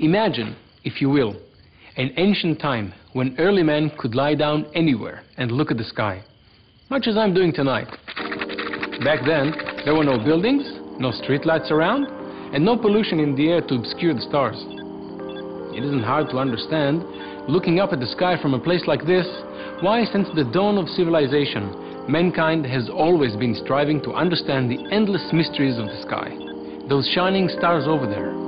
Imagine, if you will, an ancient time when early men could lie down anywhere and look at the sky, much as I'm doing tonight. Back then, there were no buildings, no streetlights around, and no pollution in the air to obscure the stars. It isn't hard to understand, looking up at the sky from a place like this, why since the dawn of civilization, mankind has always been striving to understand the endless mysteries of the sky. Those shining stars over there,